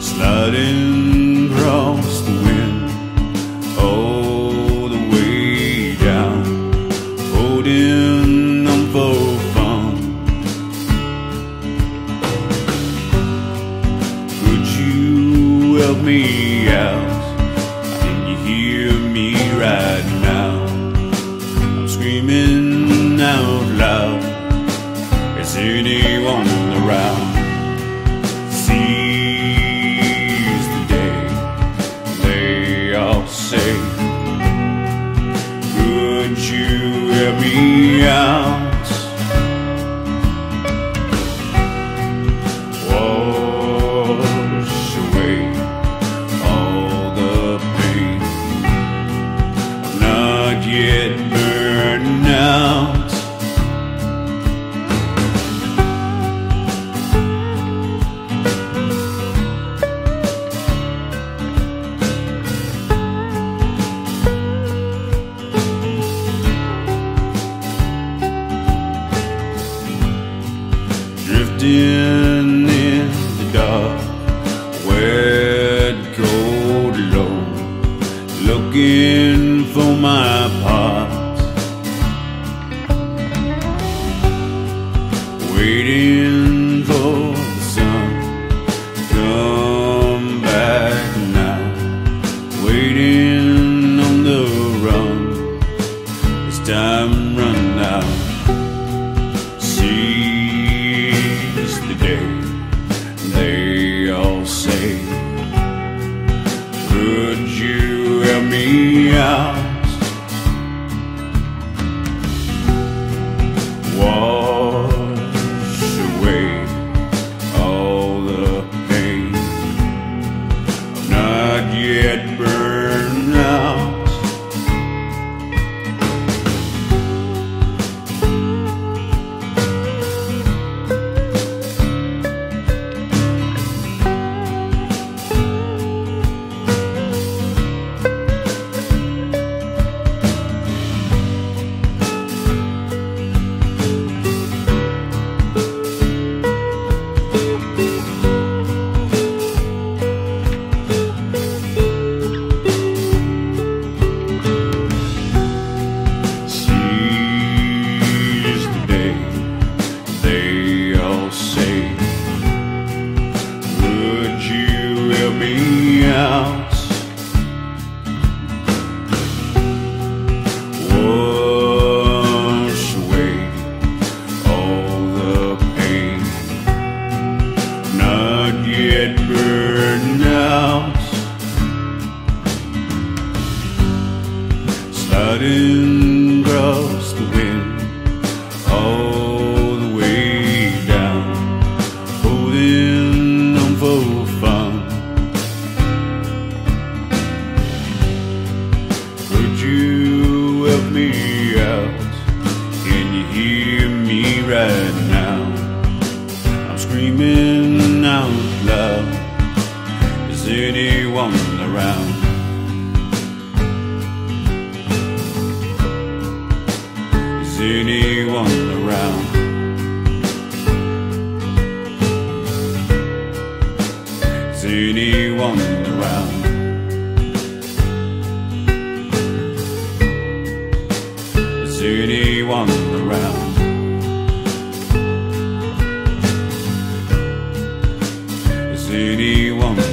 Sliding out loud. Is anyone around? Seize the day, they all say. Could you help me out? Wash away all the pain. Not yet Drifting in the dark, wet, cold, low, looking for my parts, waiting me out? Sliding across the wind all the way down, holding on for fun. Could you help me out? Can you hear me right now? I'm screaming out loud. Is anyone around? Anyone around? Is anyone around? Is anyone around? Is anyone?